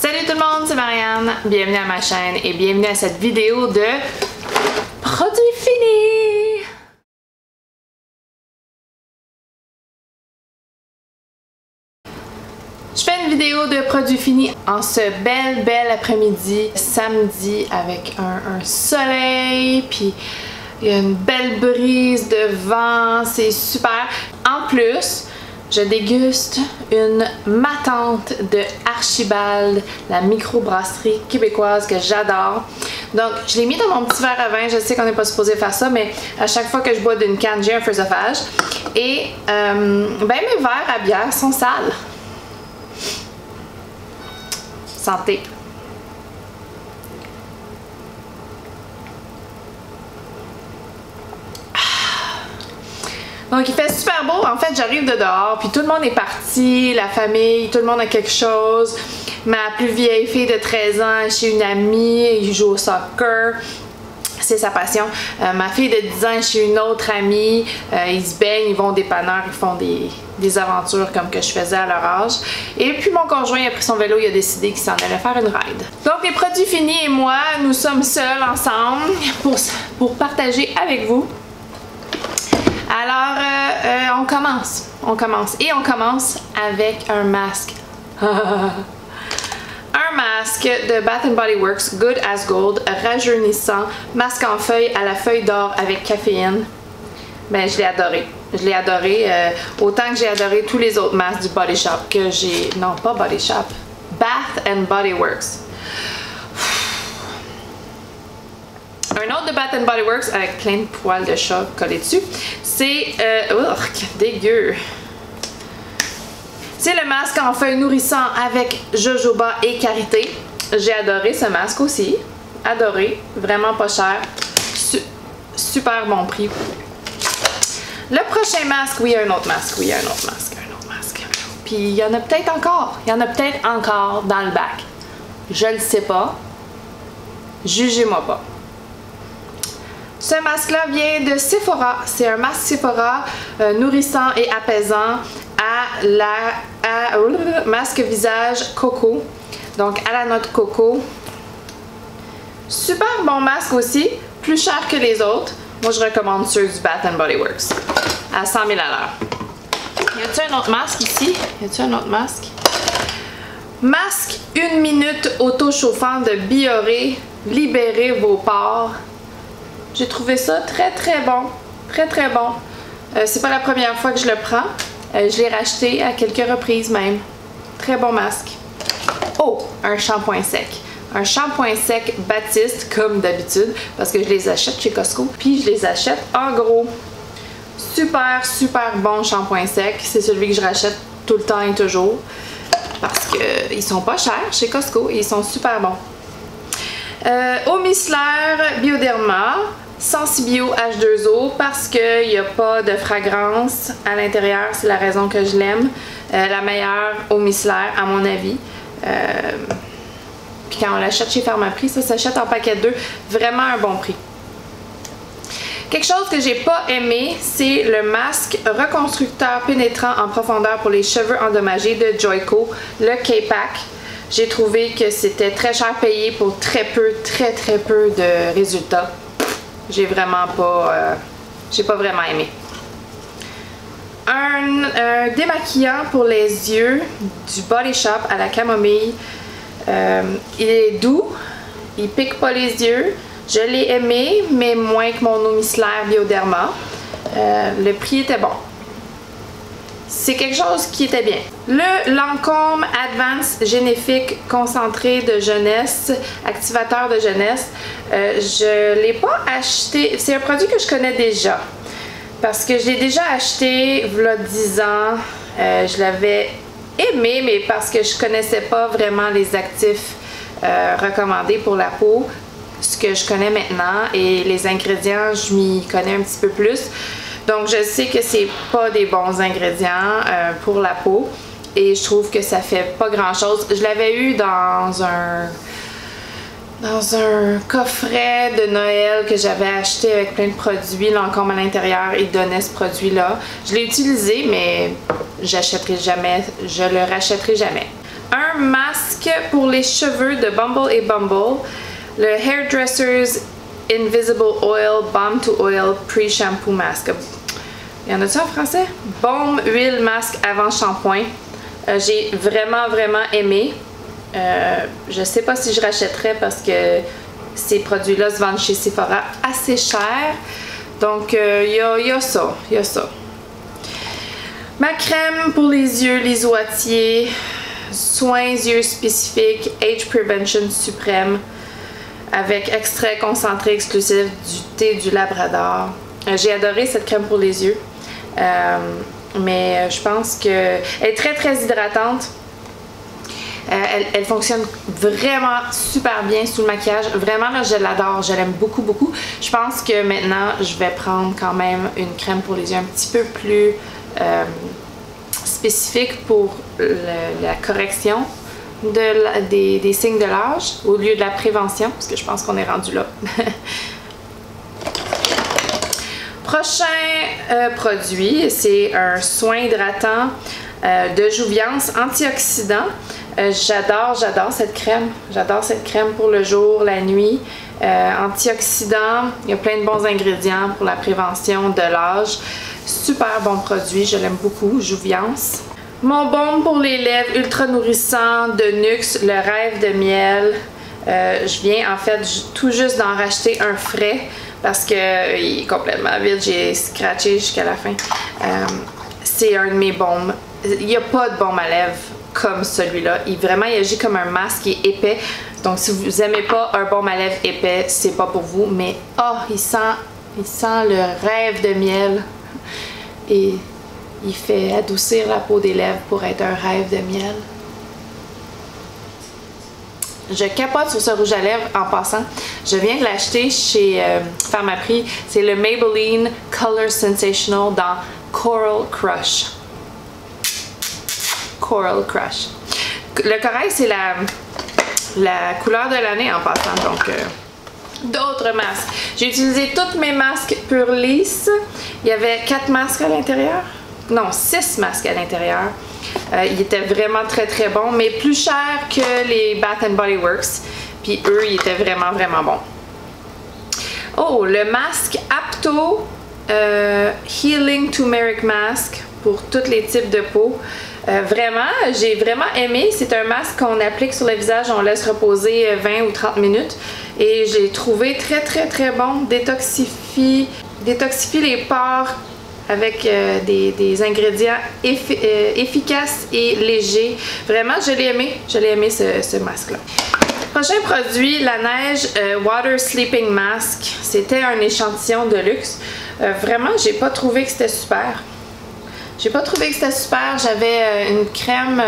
Salut tout le monde, c'est Marianne. Bienvenue à ma chaîne et bienvenue à cette vidéo de produits finis. Je fais une vidéo de produits finis en ce bel bel après-midi, samedi avec un, un soleil, puis il y a une belle brise de vent, c'est super. En plus, je déguste une matante de Archibald, la microbrasserie québécoise que j'adore. Donc, je l'ai mis dans mon petit verre à vin. Je sais qu'on n'est pas supposé faire ça, mais à chaque fois que je bois d'une canne, j'ai un feu Et euh, ben, mes verres à bière sont sales. Santé. Donc il fait super beau. En fait, j'arrive de dehors, puis tout le monde est parti, la famille, tout le monde a quelque chose. Ma plus vieille fille de 13 ans est chez une amie, il joue au soccer. C'est sa passion. Euh, ma fille de 10 ans est chez une autre amie. Euh, ils se baignent, ils vont au dépanneur, ils font des, aventures comme que je faisais à leur âge. Et puis mon conjoint a pris son vélo, il a décidé qu'il s'en allait faire une ride. Donc les produits finis et moi, nous sommes seuls ensemble pour, pour partager avec vous alors, euh, euh, on commence. On commence. Et on commence avec un masque. un masque de Bath Body Works Good as Gold, rajeunissant, masque en feuille à la feuille d'or avec caféine. Ben, je l'ai adoré. Je l'ai adoré. Euh, autant que j'ai adoré tous les autres masques du Body Shop que j'ai... Non, pas Body Shop. Bath and Body Works. Un autre de Bath Body Works avec plein de poils de chat collés dessus, c'est... Euh, dégueu! C'est le masque en feuille nourrissant avec jojoba et karité. J'ai adoré ce masque aussi. Adoré. Vraiment pas cher. super bon prix. Le prochain masque, oui, un autre masque. Oui, un autre masque. Un autre masque. Puis il y en a peut-être encore. Il y en a peut-être encore dans le bac. Je le sais pas. Jugez-moi pas. Ce masque-là vient de Sephora. C'est un masque Sephora euh, nourrissant et apaisant à la oh, masque visage coco. Donc à la note coco. Super bon masque aussi, plus cher que les autres. Moi je recommande ceux du Bath Body Works à 100 000 à l'heure. Y a-t-il un autre masque ici? Y a-t-il un autre masque? Masque une minute auto-chauffant de Bioré. Libérez vos pores. J'ai trouvé ça très très bon. Très très bon. Euh, c'est pas la première fois que je le prends. Euh, je l'ai racheté à quelques reprises même. Très bon masque. Oh, un shampoing sec. Un shampoing sec Baptiste comme d'habitude parce que je les achète chez Costco. Puis je les achète en gros. Super super bon shampoing sec. C'est celui que je rachète tout le temps et toujours parce qu'ils sont pas chers chez Costco et ils sont super bons. Euh, micellaire Bioderma, Sensibio H2O parce qu'il n'y a pas de fragrance à l'intérieur, c'est la raison que je l'aime. Euh, la meilleure au à mon avis. Euh, puis quand on l'achète chez Pharmaprix, ça s'achète en paquet 2, vraiment un bon prix. Quelque chose que j'ai pas aimé, c'est le masque reconstructeur pénétrant en profondeur pour les cheveux endommagés de Joico, le K-Pack. J'ai trouvé que c'était très cher payé pour très peu, très très peu de résultats. J'ai vraiment pas... Euh, j'ai pas vraiment aimé. Un, démaquillant pour les yeux du Body Shop à la camomille. Euh, il est doux, il pique pas les yeux. Je l'ai aimé, mais moins que mon eau micellaire Bioderma. Euh, le prix était bon c'est quelque chose qui était bien. Le Lancôme Généfique Concentré de jeunesse, activateur de jeunesse, euh, je l'ai pas acheté. C'est un produit que je connais déjà. Parce que je l'ai déjà acheté a 10 ans. Euh, je l'avais aimé, mais parce que je connaissais pas vraiment les actifs euh, recommandés pour la peau. Ce que je connais maintenant et les ingrédients, je m'y connais un petit peu plus. Donc je sais que c'est pas des bons ingrédients pour la peau et je trouve que ça fait pas grand chose. Je l'avais eu dans un dans un coffret de Noël que j'avais acheté avec plein de produits, là encore à l'intérieur, il donnait ce produit-là. Je l'ai utilisé, mais j'achèterai jamais, je le rachèterai jamais. Un masque pour les cheveux de Bumble et Bumble, le Hairdressers Invisible Oil Balm to Oil Pre-Shampoo Mask. Il y en a ça en français? Baume, huile, masque avant shampoing. Euh, j'ai vraiment, vraiment aimé. Euh, je sais pas si je rachèterais parce que ces produits-là se vendent chez Sephora assez cher. Donc, il euh, y, a, ça. Il y a ça. Ma crème pour les yeux, les oitiers, soins yeux spécifiques, age prevention suprême avec extrait concentré exclusif du thé du Labrador. Euh, j'ai adoré cette crème pour les yeux. Mais je pense qu'elle est très très hydratante. elle, elle, fonctionne vraiment super bien sous le maquillage. Vraiment, là, je l'adore. Je l'aime beaucoup, beaucoup. Je pense que maintenant, je vais prendre quand même une crème pour les yeux un petit peu plus euh, spécifique pour la correction de des, signes de l'âge au lieu de la prévention, parce que je pense qu'on est rendu là. Prochain euh, produit, c'est un soin hydratant euh, de jouviance antioxydant. j'adore, j'adore cette crème. J'adore cette crème pour le jour, la nuit. antioxydant, il y a plein de bons ingrédients pour la prévention de l'âge. Super bon produit, je l'aime beaucoup, Jouviance. Mon baume pour les lèvres ultra nourrissant de NUX, le rêve de miel. Euh, je viens en fait tout juste d'en racheter un frais parce qu'il est complètement vide, j'ai scratché jusqu'à la fin. Euh, c'est un de mes baumes. Il n'y a pas de baume à lèvres comme celui-là. Il vraiment il agit comme un masque qui est épais. Donc si vous aimez pas un baume à lèvres épais, c'est pas pour vous. Mais oh, il sent, il sent le rêve de miel et il fait adoucir la peau des lèvres pour être un rêve de miel. Je capote sur ce rouge à lèvres en passant. Je viens de l'acheter chez euh, Pharmaprix. C'est le Maybelline Color Sensational dans Coral Crush. Coral Crush. Le corail, c'est la, la couleur de l'année en passant. Donc, euh, d'autres masques. J'ai utilisé tous mes masques Pure Lisse. Il y avait quatre masques à l'intérieur. Non, six masques à l'intérieur. Euh, il était vraiment très très bon, mais plus cher que les Bath Body Works. Puis eux, ils étaient vraiment vraiment bons. Oh, le masque Apto euh, Healing Turmeric Mask pour tous les types de peau. Euh, vraiment, j'ai vraiment aimé. C'est un masque qu'on applique sur le visage, on laisse reposer 20 ou 30 minutes. Et j'ai trouvé très très très bon. Détoxifie, détoxifie les pores avec euh, des, ingrédients euh, efficaces et légers. Vraiment, je l'ai aimé. Je l'ai aimé ce, masque-là. Prochain produit, la neige euh, Water Sleeping Mask. C'était un échantillon de luxe. vraiment, j'ai pas trouvé que c'était super. J'ai pas trouvé que c'était super. J'avais une crème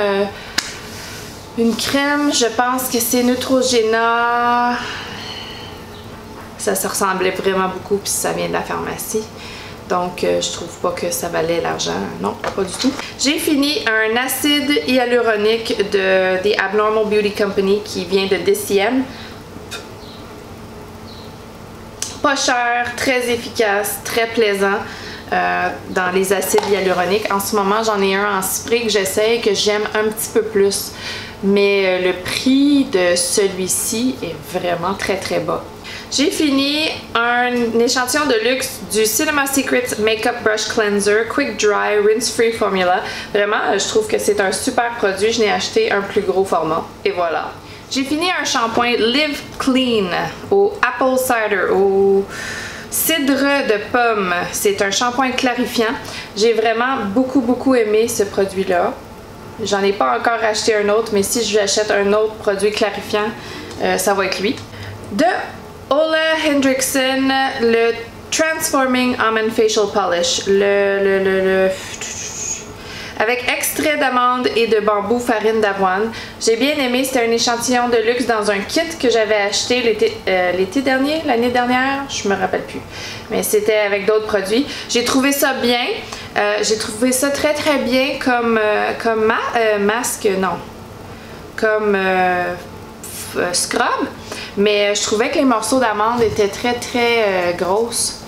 une crème, je pense que c'est Neutrogena ça se ressemblait vraiment beaucoup, puis ça vient de la pharmacie. Donc, euh, je trouve pas que ça valait l'argent. Non, pas du tout. J'ai fini un acide hyaluronique de The Abnormal Beauty Company qui vient de DCM. Pas cher, très efficace, très plaisant. Euh, dans les acides hyaluroniques. En ce moment, j'en ai un en spray que j'essaye, que j'aime un petit peu plus. Mais euh, le prix de celui-ci est vraiment très très bas. J'ai fini un échantillon de luxe du Cinema Secret Makeup Brush Cleanser Quick Dry Rinse Free Formula. Vraiment, je trouve que c'est un super produit. Je n'ai acheté un plus gros format. Et voilà. J'ai fini un shampoing Live Clean au Apple Cider, au cidre de pomme. C'est un shampoing clarifiant. J'ai vraiment beaucoup, beaucoup aimé ce produit-là. J'en ai pas encore acheté un autre, mais si je achète un autre produit clarifiant, euh, ça va être lui. De Ola Hendrickson, le Transforming Almond Facial Polish. Le, le, le, avec extrait d'amande et de bambou farine d'avoine. J'ai bien aimé, c'était un échantillon de luxe dans un kit que j'avais acheté l'été euh, dernier, l'année dernière, je me rappelle plus. Mais c'était avec d'autres produits. J'ai trouvé ça bien. Euh, j'ai trouvé ça très très bien comme, euh, comme masque, non, comme scrub. Mais euh, je trouvais que les morceaux d'amande étaient très très euh, grosses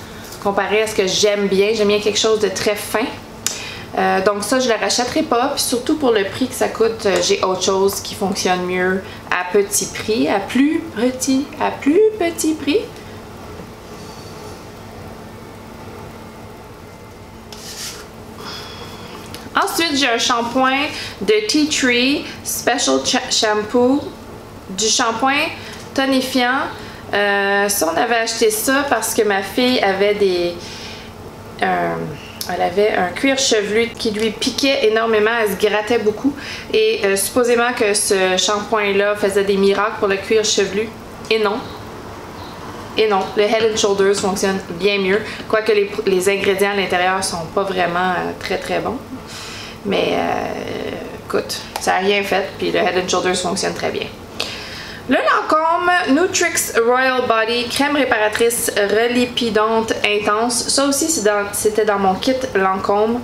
comparé à ce que j'aime bien. J'aime bien quelque chose de très fin. Euh, donc ça, je ne le rachèterai pas. Puis surtout pour le prix que ça coûte, j'ai autre chose qui fonctionne mieux à petit prix, à plus petit, à plus petit prix. Ensuite, j'ai un shampoing de Tea Tree Special Shampoo, du shampoing tonifiant. Euh, ça, on avait acheté ça parce que ma fille avait des... elle avait un cuir chevelu qui lui piquait énormément, elle se grattait beaucoup. Et euh, supposément que ce shampoing-là faisait des miracles pour le cuir chevelu. Et non. Et non, le Head and Shoulders fonctionne bien mieux. Quoique les, ingrédients à l'intérieur sont pas vraiment euh, très très bons. Mais écoute, ça n'a rien fait, puis le Head and Shoulders fonctionne très bien. Lancôme Nutrix Royal Body crème réparatrice relipidante intense. Ça aussi, c'était dans, mon kit Lancôme.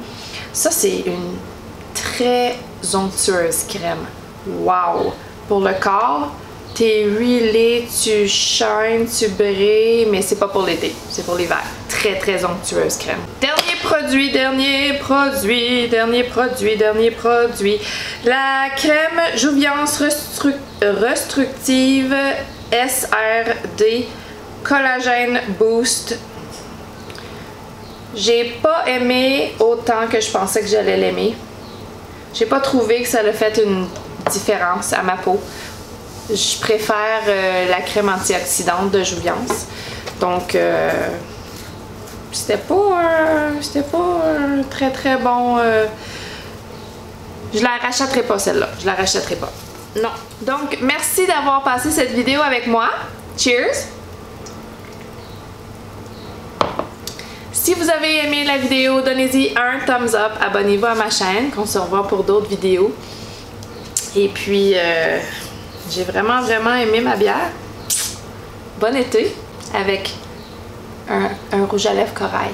Ça, c'est une très onctueuse crème. Wow! Pour le corps, t'es huilé, tu shines, tu brilles, mais c'est pas pour l'été, c'est pour l'hiver. Très, très onctueuse crème. Produit, dernier produit, dernier produit, dernier produit. La crème Jouviance Restructive SRD Collagène Boost. J'ai pas aimé autant que je pensais que j'allais l'aimer. J'ai pas trouvé que ça a fait une différence à ma peau. Je préfère euh, la crème antioxydante de Jouviance. Donc, euh, c'était pas, pas un très très bon. Euh, je la rachèterai pas celle-là. Je la rachèterai pas. Non. Donc, merci d'avoir passé cette vidéo avec moi. Cheers! Si vous avez aimé la vidéo, donnez-y un thumbs up, abonnez-vous à ma chaîne, qu'on se revoit pour d'autres vidéos. Et puis, euh, j'ai vraiment, vraiment aimé ma bière. Bon été avec un, rouge à lèvres corail.